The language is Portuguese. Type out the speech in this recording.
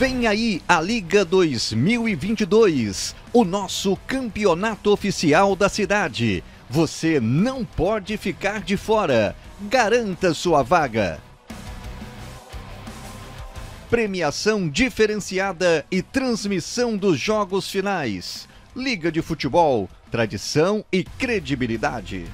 Vem aí a Liga 2022, o nosso campeonato oficial da cidade. Você não pode ficar de fora. Garanta sua vaga. Premiação diferenciada e transmissão dos jogos finais. Liga de Futebol, tradição e credibilidade.